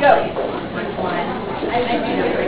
Go. One. I, I